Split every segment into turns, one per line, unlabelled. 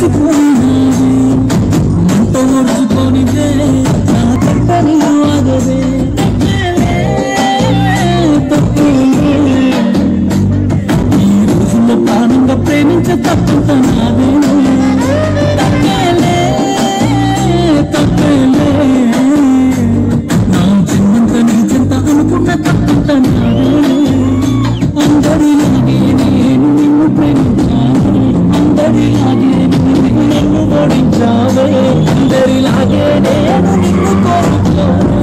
కలిసిపోయినావే మంట ముడుచుకొనిదే నా కంటని ఆగవే ఈ రోజుల్లో ప్రాణంగా y la llené de tu.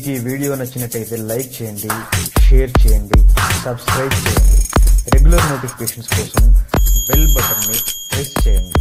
మీకు ఈ వీడియో నచ్చినట్టయితే లైక్ చేయండి షేర్ చేయండి సబ్స్క్రైబ్ చేయండి. రెగ్యులర్ నోటిఫికేషన్స్ కోసం బెల్ బటన్ని ప్రెస్ చేయండి.